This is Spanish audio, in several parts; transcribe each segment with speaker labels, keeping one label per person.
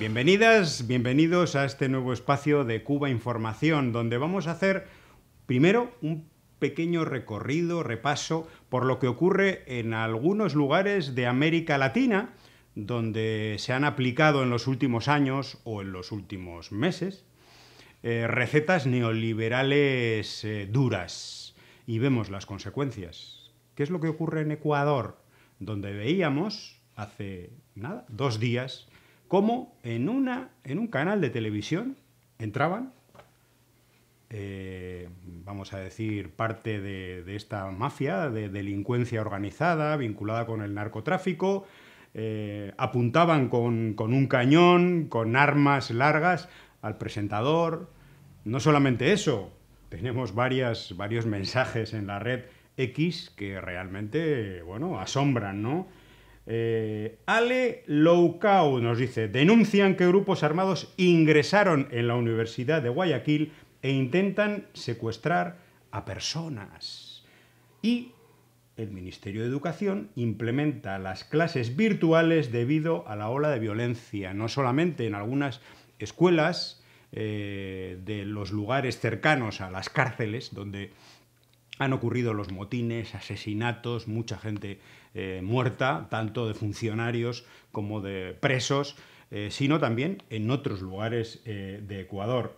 Speaker 1: Bienvenidas, bienvenidos a este nuevo espacio de Cuba Información, donde vamos a hacer primero un pequeño recorrido, repaso por lo que ocurre en algunos lugares de América Latina, donde se han aplicado en los últimos años o en los últimos meses eh, recetas neoliberales eh, duras y vemos las consecuencias. ¿Qué es lo que ocurre en Ecuador? Donde veíamos hace nada, dos días, cómo en, una, en un canal de televisión entraban, eh, vamos a decir, parte de, esta mafia de delincuencia organizada vinculada con el narcotráfico, eh, apuntaban con, un cañón, con armas largas al presentador. No solamente eso, tenemos varias, varios mensajes en la red X que realmente, bueno, asombran, ¿no? Eh, Ale Loucau nos dice, denuncian que grupos armados ingresaron en la Universidad de Guayaquil e intentan secuestrar a personas. Y el Ministerio de Educación implementa las clases virtuales debido a la ola de violencia, no solamente en algunas escuelas eh, de los lugares cercanos a las cárceles, donde han ocurrido los motines, asesinatos, mucha gente eh, muerta, tanto de funcionarios como de presos, eh, sino también en otros lugares eh, de Ecuador.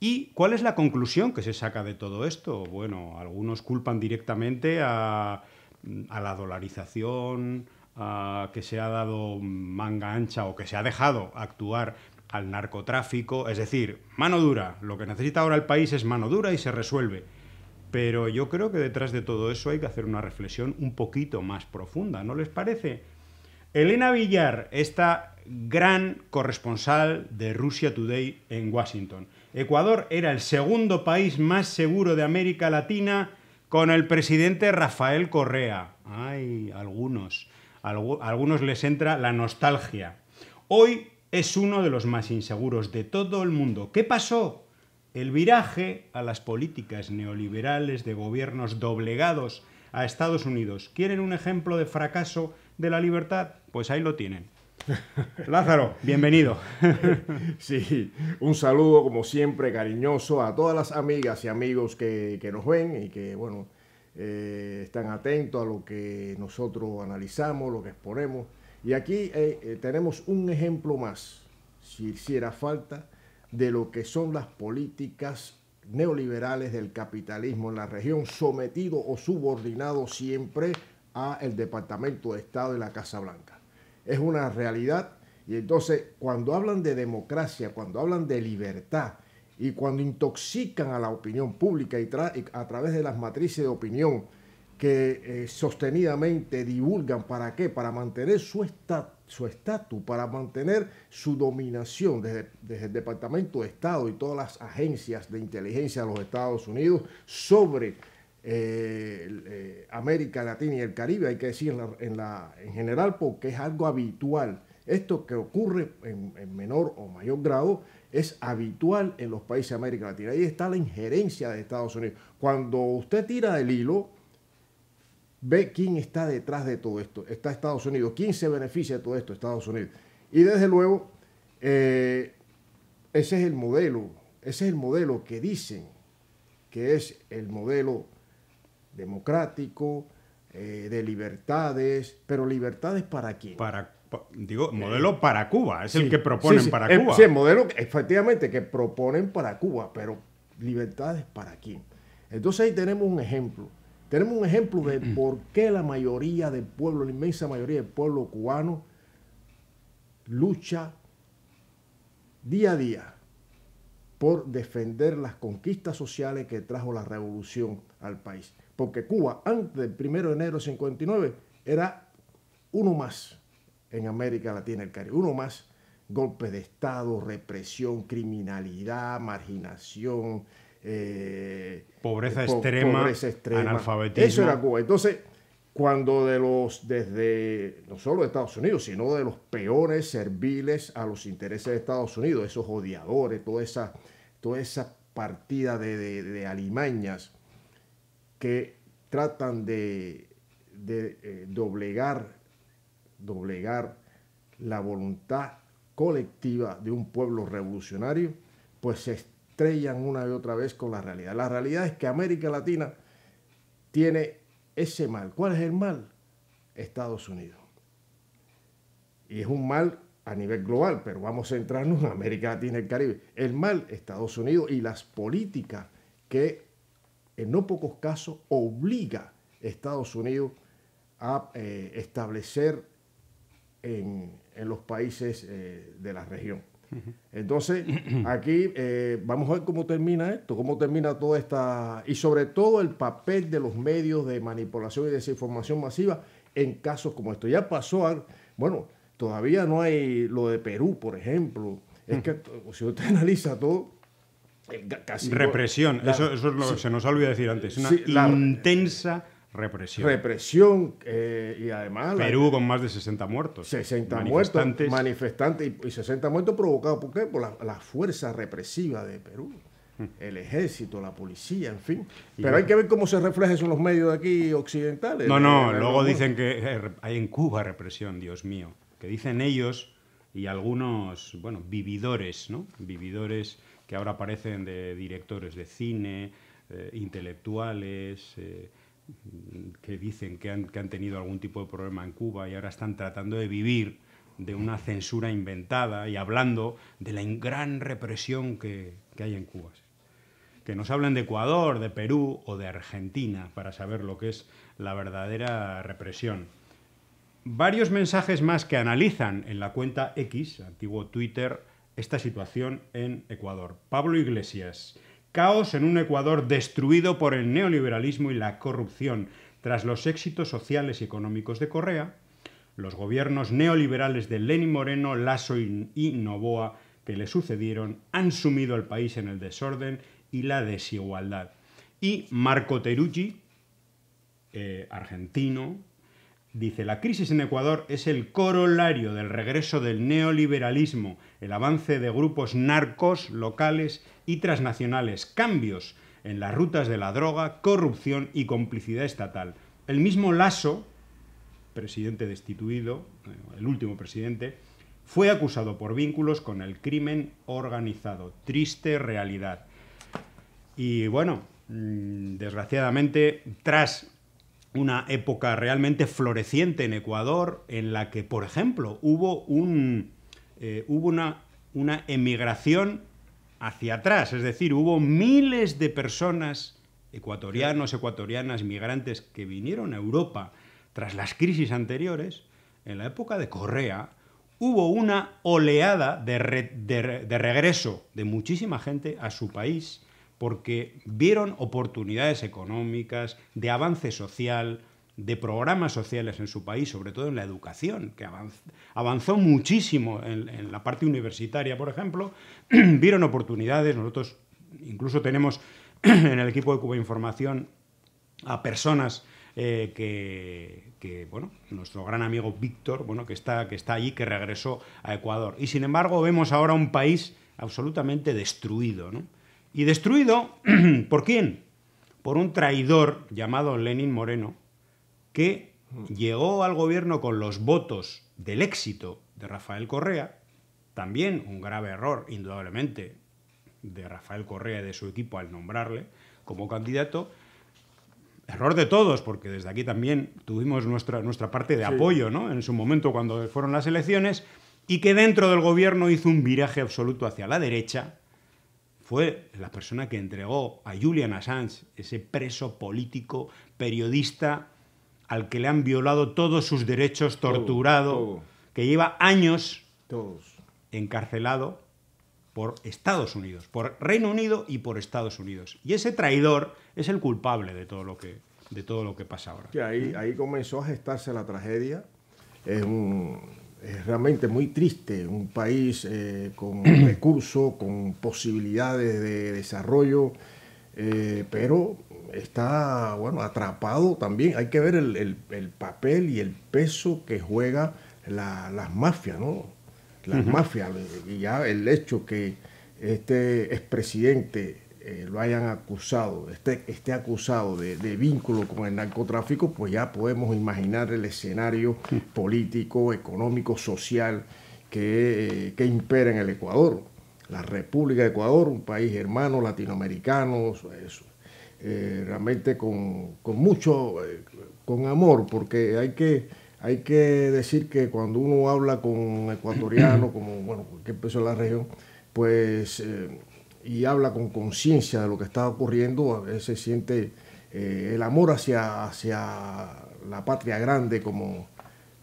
Speaker 1: ¿Y cuál es la conclusión que se saca de todo esto? Bueno, algunos culpan directamente a, la dolarización, a que se ha dado manga ancha o que se ha dejado actuar al narcotráfico, es decir, mano dura. Lo que necesita ahora el país es mano dura y se resuelve. Pero yo creo que detrás de todo eso hay que hacer una reflexión un poquito más profunda, ¿no les parece? Elena Villar, esta gran corresponsal de Russia Today en Washington. Ecuador era el segundo país más seguro de América Latina con el presidente Rafael Correa. Ay, algunos. algunos les entra la nostalgia. Hoy es uno de los más inseguros de todo el mundo. ¿Qué pasó? El viraje a las políticas neoliberales de gobiernos doblegados a Estados Unidos. ¿Quieren un ejemplo de fracaso de la libertad? Pues ahí lo tienen. Lázaro, bienvenido.
Speaker 2: Sí, un saludo como siempre cariñoso a todas las amigas y amigos que, nos ven y que, bueno, eh, están atentos a lo que nosotros analizamos, lo que exponemos. Y aquí eh, eh, tenemos un ejemplo más, si hiciera falta, de lo que son las políticas neoliberales del capitalismo en la región, sometido o subordinado siempre a el Departamento de Estado y la Casa Blanca. Es una realidad y entonces cuando hablan de democracia, cuando hablan de libertad y cuando intoxican a la opinión pública y, a través de las matrices de opinión que eh, sostenidamente divulgan, ¿para qué? Para mantener su estatus su estatus, para mantener su dominación desde, el Departamento de Estado y todas las agencias de inteligencia de los Estados Unidos sobre eh, eh, América Latina y el Caribe, hay que decir en, la, en, general, porque es algo habitual. Esto que ocurre en, en, menor o mayor grado es habitual en los países de América Latina. Ahí está la injerencia de Estados Unidos. Cuando usted tira del hilo, ve quién está detrás de todo esto. Está Estados Unidos. ¿Quién se beneficia de todo esto? Estados Unidos. Y desde luego, eh, ese es el modelo, ese es el modelo que dicen que es el modelo democrático, eh, de libertades, pero libertades para quién?
Speaker 1: Para, digo, modelo para Cuba, es el que proponen para Cuba.
Speaker 2: Sí, el modelo efectivamente que proponen para Cuba, pero libertades para quién. Entonces ahí tenemos un ejemplo tenemos un ejemplo de por qué la mayoría del pueblo, la inmensa mayoría del pueblo cubano, lucha día a día por defender las conquistas sociales que trajo la revolución al país. Porque Cuba, antes del 1 de enero de 59, era uno más en América Latina y el Caribe, uno más golpe de Estado, represión, criminalidad, marginación,
Speaker 1: eh, pobreza, extrema, analfabetismo.
Speaker 2: Eso era Cuba. Entonces, cuando de los, desde no solo de Estados Unidos, sino de los peores serviles a los intereses de Estados Unidos, esos odiadores, toda esa, toda esa partida de, alimañas que tratan de, de eh, doblegar, doblegar la voluntad colectiva de un pueblo revolucionario, pues se estrellan una y otra vez con la realidad. La realidad es que América Latina tiene ese mal. ¿Cuál es el mal? Estados Unidos. Y es un mal a nivel global, pero vamos a centrarnos en América Latina y el Caribe. El mal, Estados Unidos y las políticas que en no pocos casos obliga a Estados Unidos a eh, establecer en, los países eh, de la región. Entonces, aquí eh, vamos a ver cómo termina esto, cómo termina toda esta, y sobre todo el papel de los medios de manipulación y desinformación masiva en casos como esto. Ya pasó, bueno, todavía no hay lo de Perú, por ejemplo. Es que si usted analiza todo,
Speaker 1: eh, casi... Represión, eso, es lo que se nos ha olvidado decir antes, una intensa Represión.
Speaker 2: Represión eh, y además...
Speaker 1: Perú con más de 60 muertos.
Speaker 2: 60 muertos, manifestantes y, 60 muertos provocados ¿por qué? Por la, fuerza represiva de Perú. Hmm. El ejército, la policía, en fin. Pero hay que ver cómo se refleja eso en los medios de aquí occidentales.
Speaker 1: No, no, luego dicen que eh, hay en Cuba represión, Dios mío. Que dicen ellos y algunos, bueno, vividores, ¿no? Vividores que ahora aparecen de directores de cine, eh, intelectuales que dicen que han, tenido algún tipo de problema en Cuba y ahora están tratando de vivir de una censura inventada y hablando de la gran represión que, hay en Cuba. Que nos hablen de Ecuador, de Perú o de Argentina para saber lo que es la verdadera represión. Varios mensajes más que analizan en la cuenta X, antiguo Twitter, esta situación en Ecuador. Pablo Iglesias. Caos en un Ecuador destruido por el neoliberalismo y la corrupción. Tras los éxitos sociales y económicos de Correa, los gobiernos neoliberales de Lenin Moreno, Lasso y Novoa que le sucedieron han sumido al país en el desorden y la desigualdad. Y Marco Terucci, eh, argentino, dice, la crisis en Ecuador es el corolario del regreso del neoliberalismo, el avance de grupos narcos locales y transnacionales, cambios en las rutas de la droga, corrupción y complicidad estatal. El mismo Lasso, presidente destituido, eh, el último presidente, fue acusado por vínculos con el crimen organizado. Triste realidad. Y bueno, mm, desgraciadamente, tras una época realmente floreciente en Ecuador, en la que, por ejemplo, hubo, un, eh, hubo una, una emigración hacia atrás, es decir, hubo miles de personas, ecuatorianos, ecuatorianas, migrantes, que vinieron a Europa tras las crisis anteriores, en la época de Correa, hubo una oleada de, de regreso de muchísima gente a su país porque vieron oportunidades económicas, de avance social, de programas sociales en su país, sobre todo en la educación, que avanzó muchísimo en, la parte universitaria, por ejemplo, vieron oportunidades, nosotros incluso tenemos en el equipo de Cuba Información a personas eh, que, bueno, nuestro gran amigo Víctor, bueno, que está, que está allí, que regresó a Ecuador. Y sin embargo vemos ahora un país absolutamente destruido. ¿Y destruido por quién? Por un traidor llamado Lenin Moreno, que llegó al gobierno con los votos del éxito de Rafael Correa, también un grave error, indudablemente, de Rafael Correa y de su equipo al nombrarle como candidato. Error de todos, porque desde aquí también tuvimos nuestra, nuestra parte de apoyo ¿no? en su momento cuando fueron las elecciones, y que dentro del gobierno hizo un viraje absoluto hacia la derecha, fue la persona que entregó a Julian Assange, ese preso político, periodista, al que le han violado todos sus derechos, torturado, que lleva años encarcelado por Estados Unidos, por Reino Unido y por Estados Unidos. Y ese traidor es el culpable de todo lo que, de todo lo que pasa ahora.
Speaker 2: ahí, ahí comenzó a gestarse la tragedia. Es, realmente muy triste, un país eh, con recursos, con posibilidades de desarrollo, eh, pero está bueno, atrapado también. Hay que ver el, papel y el peso que juega las mafias, ¿no? Las mafias. Y ya el hecho que este expresidente eh, lo hayan acusado, esté, esté acusado de, vínculo con el narcotráfico, pues ya podemos imaginar el escenario político, económico, social que, que impera en el Ecuador. La República de Ecuador, un país hermano latinoamericano, eso, eh, realmente con, mucho, eh, con amor, porque hay que, hay que decir que cuando uno habla con ecuatoriano, como bueno, que empezó en la región, pues, eh, y habla con conciencia de lo que está ocurriendo, a veces siente el amor hacia, hacia la patria grande, como,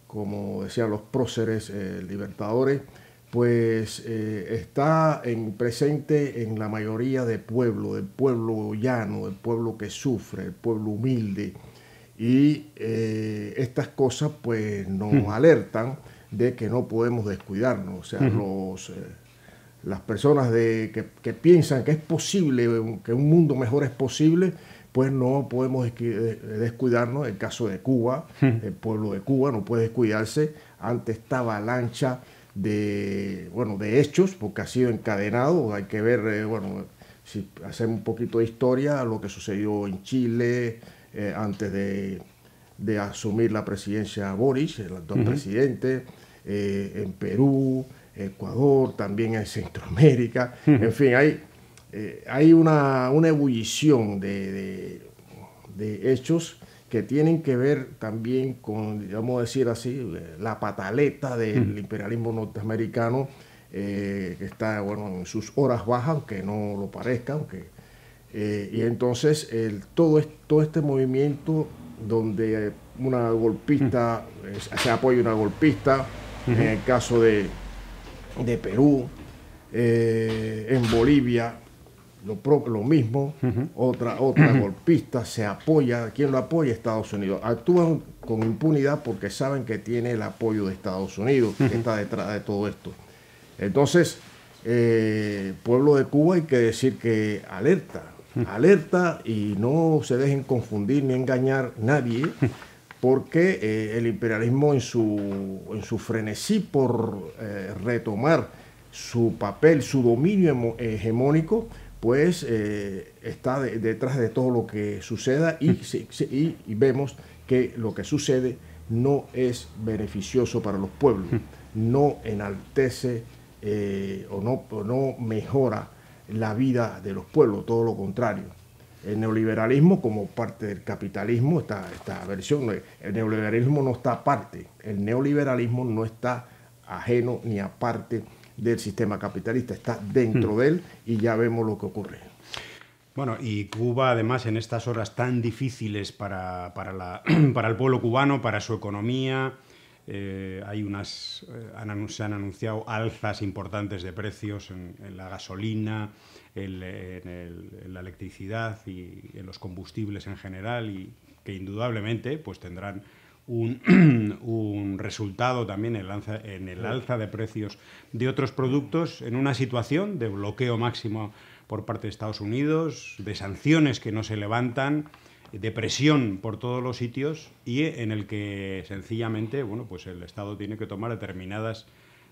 Speaker 2: como decían los próceres libertadores, pues eh, está en, presente en la mayoría del pueblo, del pueblo llano, del pueblo que sufre, el pueblo humilde. Y eh, estas cosas pues nos hmm. alertan de que no podemos descuidarnos. O sea, los, eh, las personas de, que, piensan que es posible, que un mundo mejor es posible, pues no podemos descuidarnos. El caso de Cuba, hmm. el pueblo de Cuba no puede descuidarse ante esta avalancha de, bueno, de hechos, porque ha sido encadenado. Hay que ver, eh, bueno, si hacemos un poquito de historia, lo que sucedió en Chile eh, antes de, asumir la presidencia Boris, el actual presidente, eh, en Perú, Ecuador, también en Centroamérica. En fin, hay, hay una, una ebullición de, de hechos que tienen que ver también con, digamos decir así, la pataleta del imperialismo norteamericano, eh, que está bueno, en sus horas bajas, aunque no lo parezca, aunque, eh, y entonces el, todo, todo este movimiento donde una golpista, se apoya una golpista, en el caso de, de Perú, eh, en Bolivia, lo, mismo, otra, otra golpista se apoya, ¿quién lo apoya? Estados Unidos. Actúan con impunidad porque saben que tiene el apoyo de Estados Unidos, que está detrás de todo esto. Entonces, eh, pueblo de Cuba hay que decir que alerta, alerta y no se dejen confundir ni engañar nadie, porque eh, el imperialismo en su, en su frenesí por eh, retomar su papel, su dominio hegemónico, pues eh, está detrás de todo lo que suceda y, y, vemos que lo que sucede no es beneficioso para los pueblos, no enaltece o, no, no mejora la vida de los pueblos, todo lo contrario. El neoliberalismo como parte del capitalismo, esta, esta versión, el neoliberalismo no está aparte, el neoliberalismo no está ajeno ni aparte del sistema capitalista, está dentro hmm. de él y ya vemos lo que ocurre.
Speaker 1: Bueno, y Cuba además en estas horas tan difíciles para, la, para el pueblo cubano, para su economía, eh, hay unas, eh, se han anunciado alzas importantes de precios en, la gasolina, en, en, la electricidad y en los combustibles en general y que indudablemente pues tendrán un, resultado también en el, alza, en el alza de precios de otros productos en una situación de bloqueo máximo por parte de Estados Unidos, de sanciones que no se levantan, de presión por todos los sitios y en el que sencillamente bueno, pues el Estado tiene que tomar determinadas,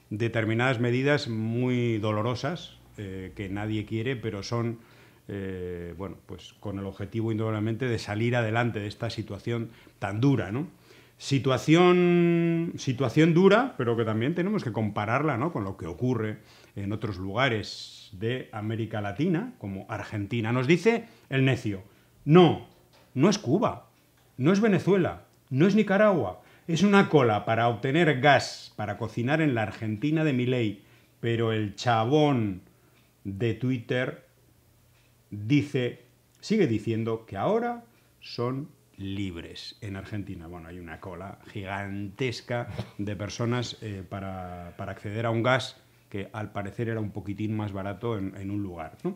Speaker 1: determinadas medidas muy dolorosas eh, que nadie quiere, pero son eh, bueno, pues con el objetivo indudablemente de salir adelante de esta situación tan dura, ¿no? Situación, situación dura, pero que también tenemos que compararla ¿no? con lo que ocurre en otros lugares de América Latina, como Argentina. Nos dice el necio, no, no es Cuba, no es Venezuela, no es Nicaragua, es una cola para obtener gas para cocinar en la Argentina de Miley, pero el chabón de Twitter dice, sigue diciendo que ahora son libres en Argentina. Bueno, hay una cola gigantesca de personas eh, para, acceder a un gas que al parecer era un poquitín más barato en, en un lugar. ¿no?